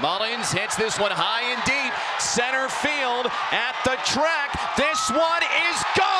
Mullins hits this one high and deep. Center field at the track. This one is gone.